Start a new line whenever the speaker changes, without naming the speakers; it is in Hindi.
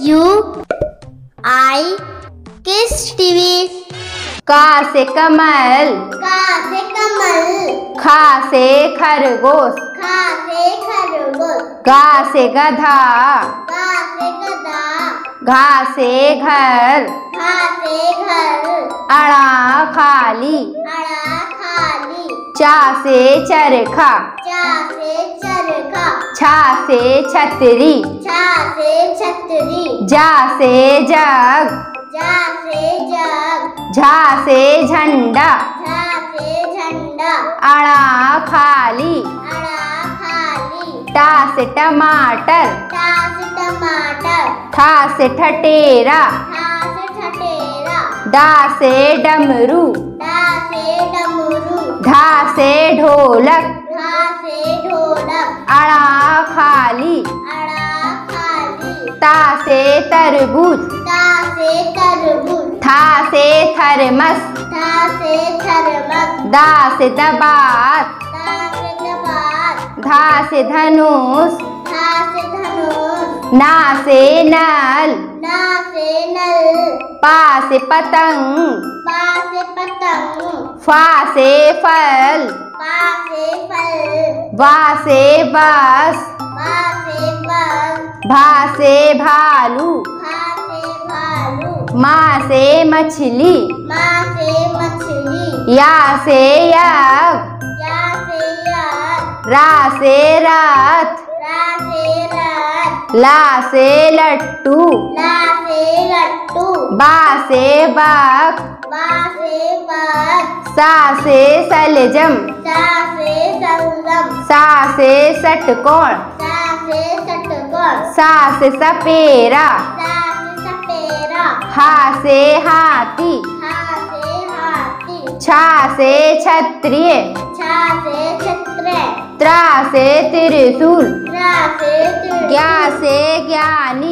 यू आई किस टीवी?
का से कमल।
का से कमल।
खा से खरगोश।
खा से खरगोश।
गा से गधा।
गा से गधा।
घा से घर।
घा से घर।
अड़ा खाली।
अड़ा खाली।
चा से चरखा।
चा से चरखा।
छा से छतरी।
छा से छतरी।
जा से जग।
जा से जग।
झा से झंडा।
झा से झंडा।
अड़ा खाली।
अड़ा खाली।
टा से टमाटर।
टा से टमाटर।
ठा से ठटेरा।
ठा से ठटेरा।
डा से डमरू।
डा से डमरू।
ढा से ढोलक।
ढा से ढोलक।
अड़ा खाली।
अड़ा
तरबूज
ता से तरबूज
था से थर्मस
था से थर्मस
दा से दबात।
से
धा से धनुष।
था से धनुष।
ना से नल।
ना से नल।
पा से पतंग।
पा से पतंग।
फा से फल।
पा से फल।
वा से बस। भा से भालू।
खा से भालू।
माँ से मछली।
माँ से मछली।
या से यज्ञ
या से याद
रा से रात।
रा से रात।
ला से लट्टू।
ला से लट्टू।
बा से बक
बा से बस
सा से सलजम।
सा से सलगम
सा से षटकोण
सा से षटकोण
सा से सपेरा।
सा से सपेरा।
हा से हाथी।
हा से हाथी।
छा से क्षत्रिय।
छा से छत्र
त्रा से त्रिशूल।
त्रा से त्रिशूल।
ज्ञा से ज्ञानी।